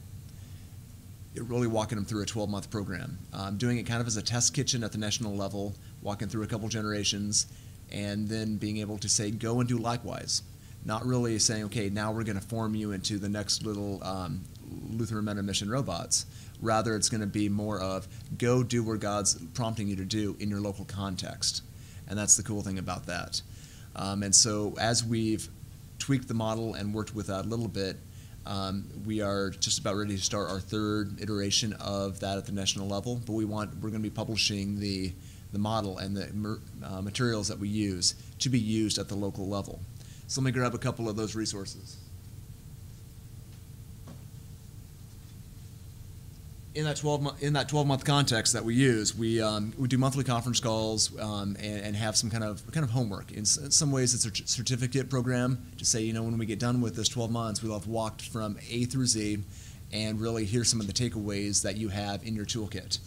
really walking them through a 12 month program. Um, doing it kind of as a test kitchen at the national level walking through a couple generations, and then being able to say, go and do likewise. Not really saying, okay, now we're going to form you into the next little um, Lutheran Men on Mission robots. Rather, it's going to be more of go do what God's prompting you to do in your local context. And that's the cool thing about that. Um, and so, as we've tweaked the model and worked with that a little bit, um, we are just about ready to start our third iteration of that at the national level. But we want we're going to be publishing the the model and the uh, materials that we use to be used at the local level. So let me grab a couple of those resources. in that 12 month in that 12 month context that we use we um, we do monthly conference calls um, and, and have some kind of kind of homework in, in some ways it's a certificate program to say you know when we get done with this 12 months we'll have walked from A through Z and really hear some of the takeaways that you have in your toolkit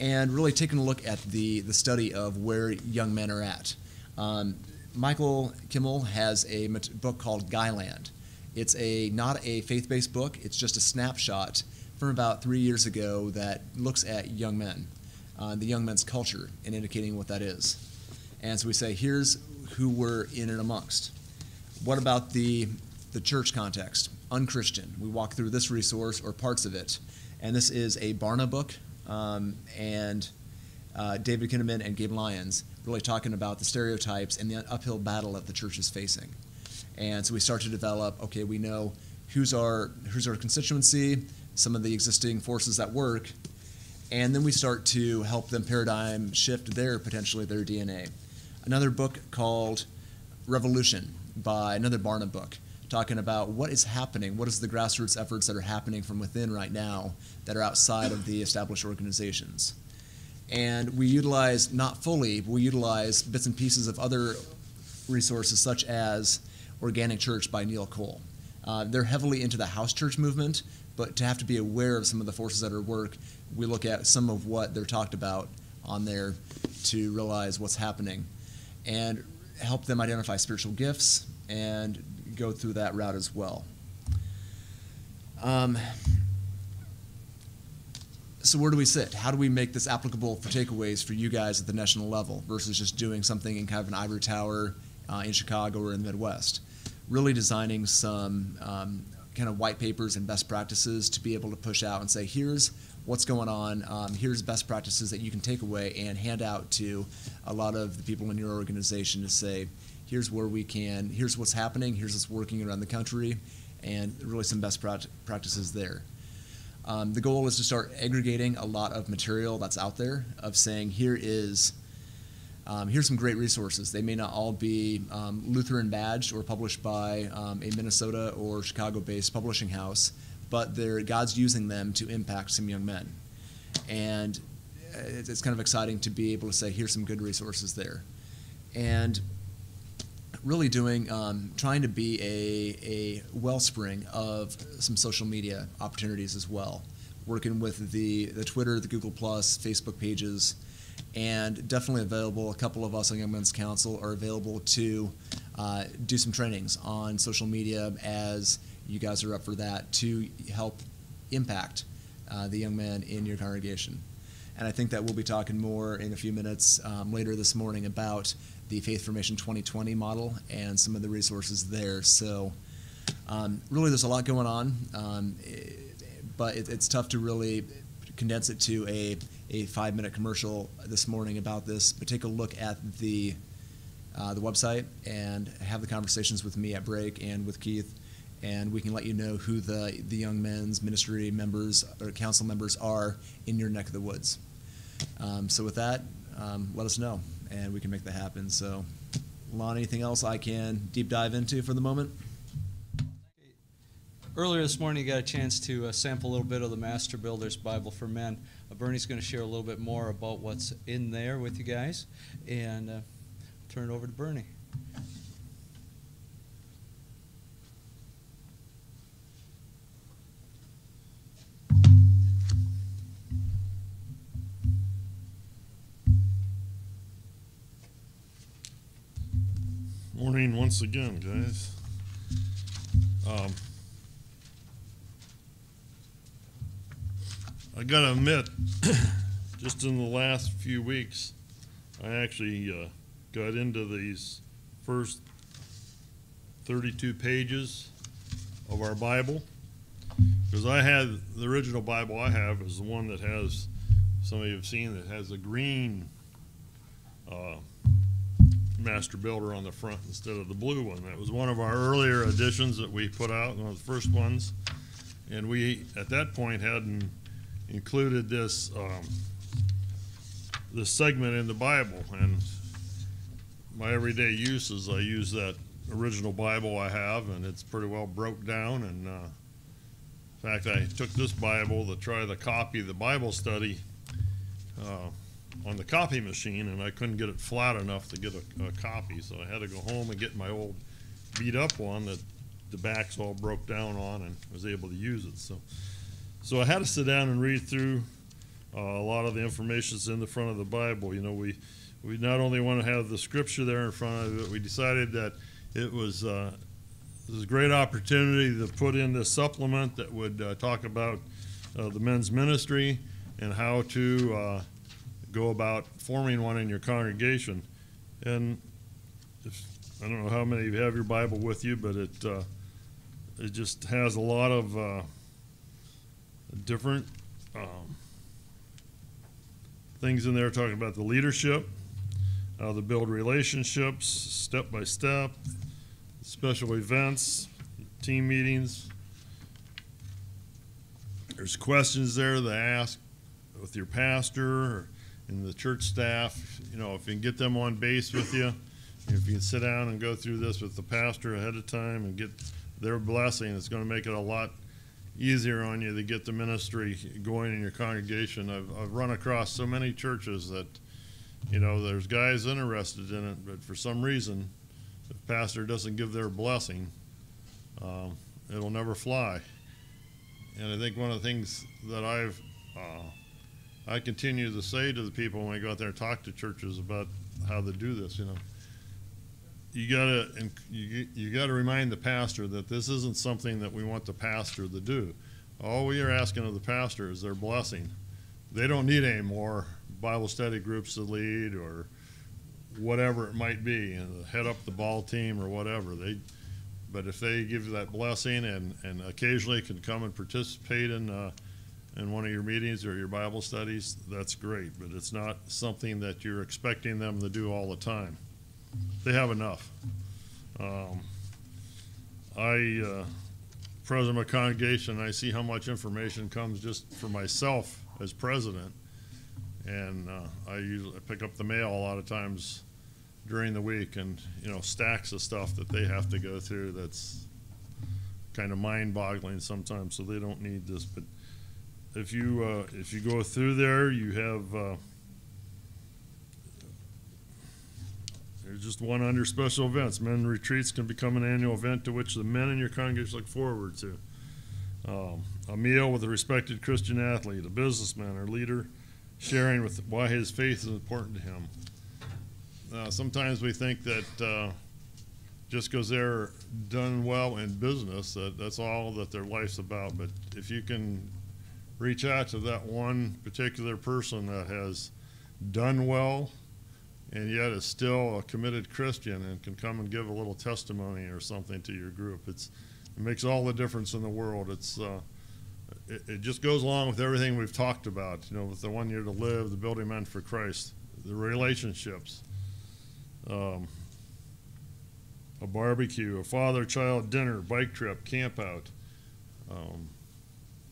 and really taking a look at the the study of where young men are at um, Michael Kimmel has a book called Guyland it's a not a faith-based book it's just a snapshot from about three years ago that looks at young men, uh, the young men's culture, and indicating what that is. And so we say, here's who we're in and amongst. What about the the church context? Unchristian. We walk through this resource or parts of it, and this is a Barna book, um, and uh, David Kinnaman and Gabe Lyons really talking about the stereotypes and the uphill battle that the church is facing. And so we start to develop. Okay, we know who's our who's our constituency some of the existing forces at work, and then we start to help them paradigm shift their potentially their DNA. Another book called Revolution by another Barna book, talking about what is happening, what is the grassroots efforts that are happening from within right now that are outside of the established organizations. And we utilize, not fully, we utilize bits and pieces of other resources such as Organic Church by Neil Cole. Uh, they're heavily into the house church movement, but to have to be aware of some of the forces that are at work, we look at some of what they're talked about on there to realize what's happening and help them identify spiritual gifts and go through that route as well. Um, so where do we sit? How do we make this applicable for takeaways for you guys at the national level versus just doing something in kind of an ivory tower uh, in Chicago or in the Midwest? Really designing some um, kind of white papers and best practices to be able to push out and say, here's what's going on, um, here's best practices that you can take away and hand out to a lot of the people in your organization to say, here's where we can, here's what's happening, here's what's working around the country, and really some best practices there. Um, the goal is to start aggregating a lot of material that's out there of saying here is um, here's some great resources. They may not all be um, Lutheran badged or published by um, a Minnesota or Chicago-based publishing house, but they're God's using them to impact some young men, and uh, it's, it's kind of exciting to be able to say here's some good resources there, and really doing um, trying to be a, a wellspring of some social media opportunities as well. Working with the, the twitter the google plus facebook pages and definitely available a couple of us on young men's council are available to uh, do some trainings on social media as you guys are up for that to help impact uh, the young men in your congregation and I think that we'll be talking more in a few minutes um, later this morning about the Faith Formation 2020 model and some of the resources there. So, um, really, there's a lot going on, um, eh, but it, it's tough to really condense it to a, a five minute commercial this morning about this. But take a look at the uh, the website and have the conversations with me at break and with Keith, and we can let you know who the the young men's ministry members or council members are in your neck of the woods. Um, so with that, um, let us know, and we can make that happen. So, Lon, anything else I can deep dive into for the moment? Earlier this morning, you got a chance to uh, sample a little bit of the Master Builder's Bible for Men. Uh, Bernie's going to share a little bit more about what's in there with you guys, and uh, turn it over to Bernie. Once again, guys. Um, I gotta admit, <coughs> just in the last few weeks, I actually uh, got into these first 32 pages of our Bible, Because I had, the original Bible I have is the one that has, some of you have seen, that has a green uh, master builder on the front instead of the blue one. That was one of our earlier editions that we put out, one of the first ones. And we, at that point, hadn't included this, um, this segment in the Bible. And my everyday uses, I use that original Bible I have, and it's pretty well broke down. And uh, in fact, I took this Bible to try to copy the Bible study uh, on the copy machine, and I couldn't get it flat enough to get a, a copy. So I had to go home and get my old beat up one that the backs all broke down on, and was able to use it. So, so I had to sit down and read through uh, a lot of the information that's in the front of the Bible. You know, we we not only want to have the scripture there in front of it, we decided that it was uh, was a great opportunity to put in this supplement that would uh, talk about uh, the men's ministry and how to uh, go about forming one in your congregation. And if, I don't know how many of you have your Bible with you, but it uh, it just has a lot of uh, different um, things in there talking about the leadership, how to build relationships step by step, special events, team meetings. There's questions there to ask with your pastor or and the church staff. You know, if you can get them on base with you, if you can sit down and go through this with the pastor ahead of time and get their blessing, it's going to make it a lot easier on you to get the ministry going in your congregation. I've, I've run across so many churches that, you know, there's guys interested in it, but for some reason, the pastor doesn't give their blessing, um, it'll never fly. And I think one of the things that I've, uh, I continue to say to the people when I go out there and talk to churches about how to do this, you know, you gotta, you, you gotta remind the pastor that this isn't something that we want the pastor to do. All we are asking of the pastor is their blessing. They don't need any more Bible study groups to lead or whatever it might be, and head up the ball team or whatever. They, but if they give you that blessing and, and occasionally can come and participate in, uh, in one of your meetings or your Bible studies, that's great. But it's not something that you're expecting them to do all the time. They have enough. Um, I, uh, president of a congregation, I see how much information comes just for myself as president. And uh, I usually pick up the mail a lot of times during the week and, you know, stacks of stuff that they have to go through that's kind of mind boggling sometimes, so they don't need this. But if you, uh, if you go through there, you have, uh, there's just one under special events. Men retreats can become an annual event to which the men in your congregation look forward to. Um, a meal with a respected Christian athlete, a businessman or leader, sharing with why his faith is important to him. Uh, sometimes we think that uh, just because they're done well in business, that that's all that their life's about. But if you can reach out to that one particular person that has done well and yet is still a committed Christian and can come and give a little testimony or something to your group, it's it makes all the difference in the world. It's uh, it, it just goes along with everything we've talked about. You know, with the one year to live, the building men for Christ, the relationships um, a barbecue, a father-child dinner, bike trip, camp out. Um,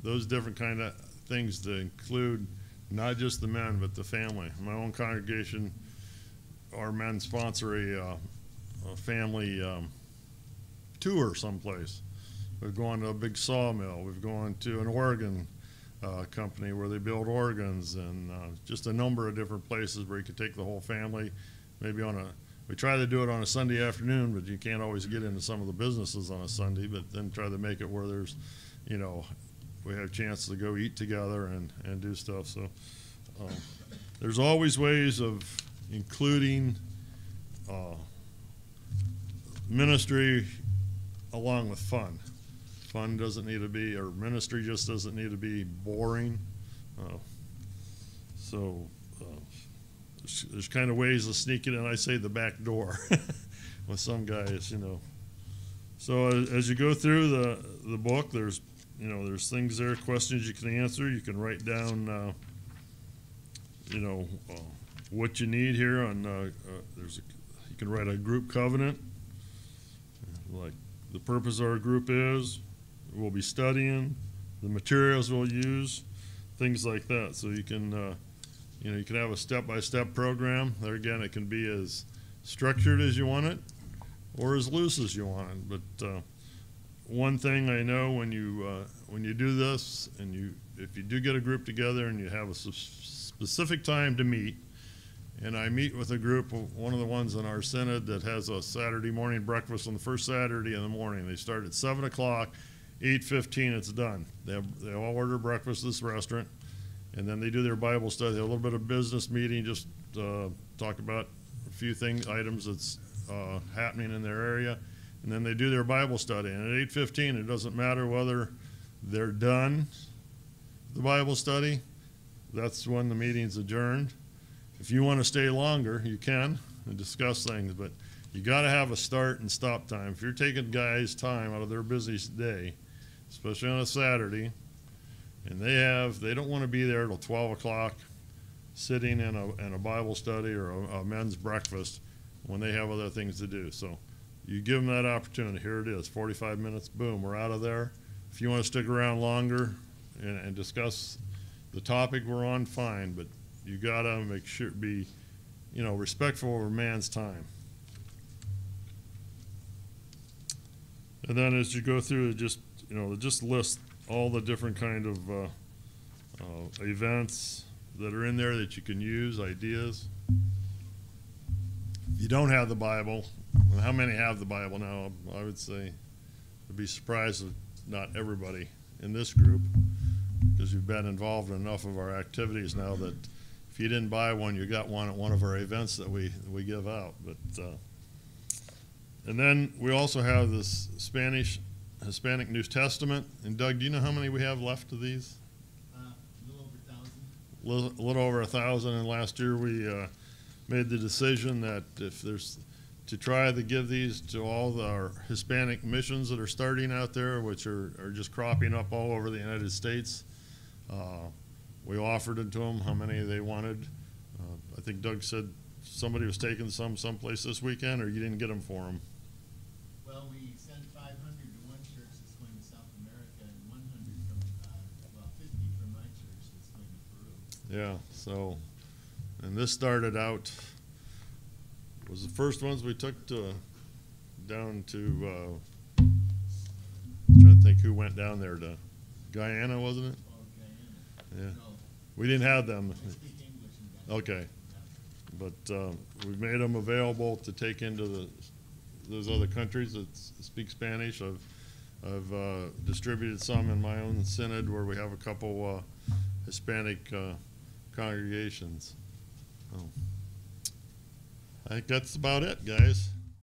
those different kind of things to include not just the men but the family. My own congregation, our men sponsor a, uh, a family um, tour someplace. We've gone to a big sawmill. We've gone to an organ uh, company where they build organs, and uh, just a number of different places where you could take the whole family, maybe on a we try to do it on a Sunday afternoon, but you can't always get into some of the businesses on a Sunday. But then try to make it where there's, you know, we have a chance to go eat together and, and do stuff. So um, there's always ways of including uh, ministry along with fun. Fun doesn't need to be, or ministry just doesn't need to be boring. Uh, so uh, there's, there's kind of ways to sneak it in. I say the back door <laughs> with some guys, you know, So as, as you go through the, the book, there's, you know, there's things there, questions you can answer. You can write down, uh, you know, uh, what you need here on, uh, uh, there's, a, you can write a group covenant. Like, the purpose of our group is, we'll be studying, the materials we'll use, things like that. So you can, uh, you know, you can have a step-by-step program. There again, it can be as structured as you want it or as loose as you want it. But uh, one thing I know when you uh, when you do this, and you if you do get a group together and you have a specific time to meet, and I meet with a group, one of the ones in our synod that has a Saturday morning breakfast on the first Saturday in the morning. They start at seven o'clock, eight fifteen, it's done. They have, they all order breakfast at this restaurant, and then they do their Bible study, a little bit of business meeting, just uh, talk about a few things, items that's uh, happening in their area, and then they do their Bible study. And at eight fifteen, it doesn't matter whether they're done the Bible study. That's when the meeting's adjourned. If you want to stay longer, you can and discuss things, but you got to have a start and stop time. If you're taking guys' time out of their busy day, especially on a Saturday, and they have they don't want to be there till twelve o'clock, sitting in a in a Bible study or a, a men's breakfast when they have other things to do. So you give them that opportunity. Here it is, 45 minutes. Boom, we're out of there. If you want to stick around longer and, and discuss the topic we're on, fine. But you gotta make sure be, you know, respectful of a man's time. And then as you go through, just you know, just list all the different kind of uh, uh, events that are in there that you can use, ideas. If you don't have the Bible, well, how many have the Bible now? I would say, I'd be surprised if not everybody in this group, because you've been involved in enough of our activities now that if you didn't buy one, you got one at one of our events that we, we give out. But uh, and then we also have this Spanish Hispanic New Testament. And Doug, do you know how many we have left of these? Uh, a little over a thousand. little, a little over a thousand, and last year we uh, made the decision that if there's to try to give these to all the- our Hispanic missions that are starting out there, which are, are just cropping up all over the United States. Uh, we offered it to them, how many they wanted. Uh, I think Doug said somebody was taking some someplace this weekend, or you didn't get them for them. Well, we sent five hundred to one church that's going to South America and one hundred from, uh, well, fifty from my church that's going to Peru. Yeah, so, and this started out, was the first ones we took to, down to, uh, trying to think who went down there to Guyana, wasn't it? Oh, Yeah. We didn't have them. I speak English in Guyana. Okay. But, uh, we've made them available to take into the, those other countries that speak Spanish. I've, I've, uh, distributed some in my own synod where we have a couple, uh, Hispanic, uh, congregations. Oh. I think that's about it, guys.